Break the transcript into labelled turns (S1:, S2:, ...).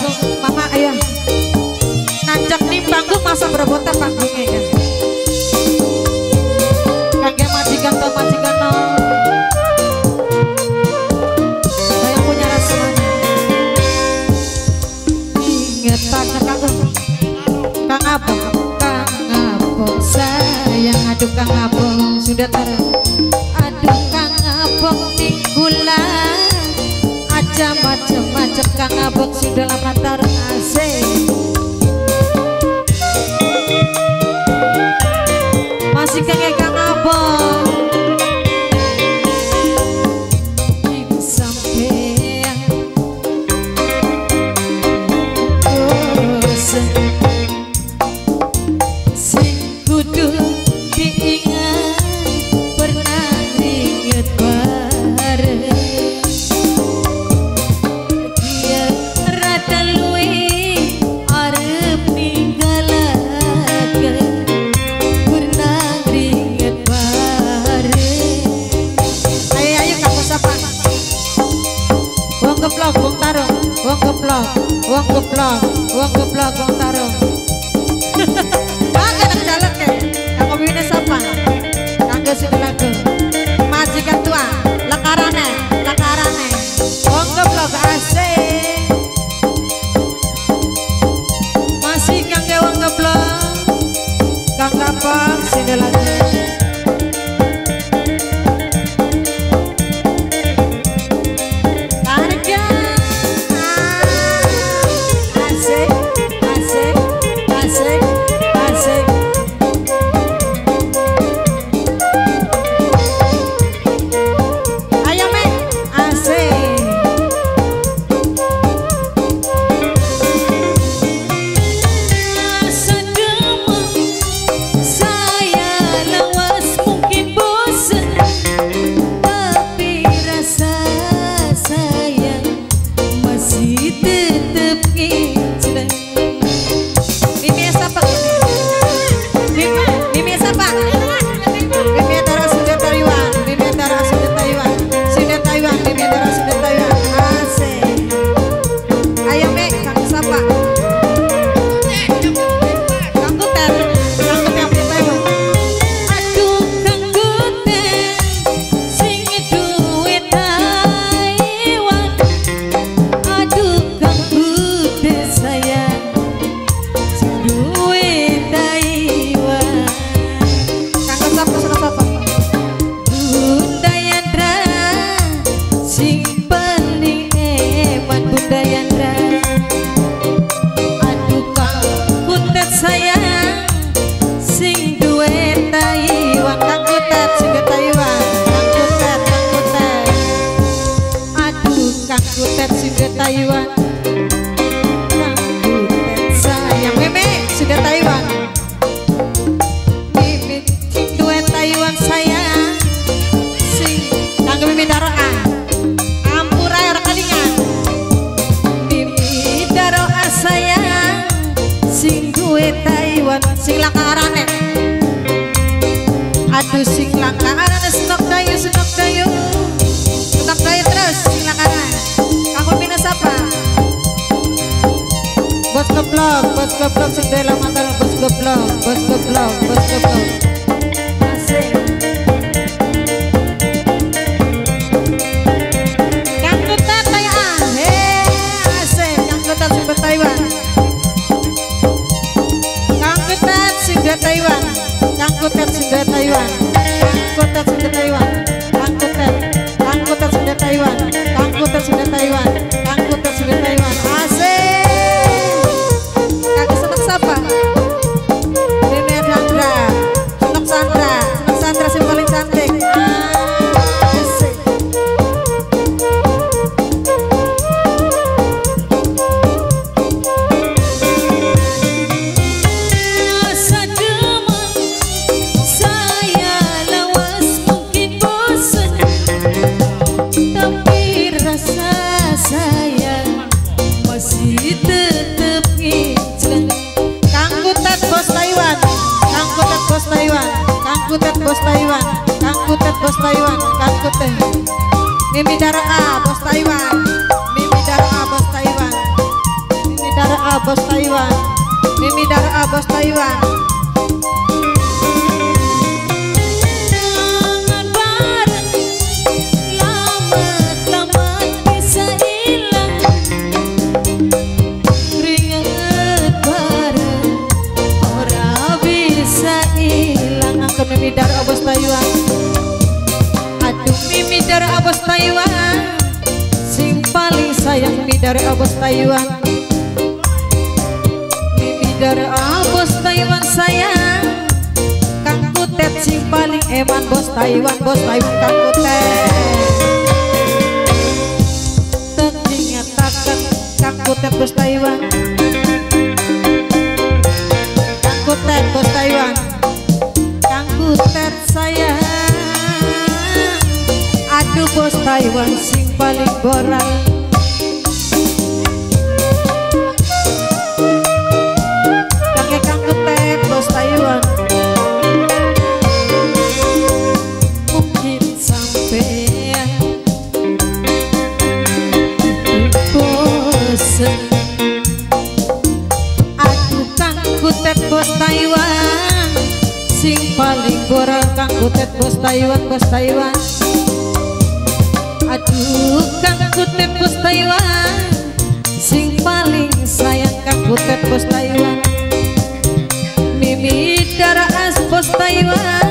S1: panggung mama ayah nanjak nih panggung masa berobotan panggungnya kan kangge majikan ke majikan no saya punya rasanya inget tangan kanggung kang abang kang abang sayang aduh kang abang sudah taruh aduh kang abang nih bulan aja macem-macem kang abang sudah dalam latar masih kangen kang abang Walk the vlog, Walk the vlog buat sing lakaran aduh sing lakaran senok dayu senok dayu. Tetap dayu terus sing lakaran kamu minus apa? Bos keblok bos keblok sing dalam antara bos keblok bos keblok bos keblok Mimi darah A Bos Taiwan. Mimi darah A Bos Taiwan. Mimi darah A Bos Taiwan. Mimi darah A Bos Taiwan. Sayang mi dari abos Taiwan. Mimi dari abos Taiwan sayang Kang Kutet sing paling eman bos Taiwan Bos Taiwan Kang Kutet Ternyatakan Kang Kutet bos Taiwan. Kang Kutet bos Taiwan. Kang Kutet sayang Aduh bos Taiwan sing paling borak bos Taiwan sing paling borak kang kutet bos Taiwan bos Taiwan. Aduh kang kutet bos Taiwan sing paling sayang kang kutet bos Taiwan. Mimi darah as bos Taiwan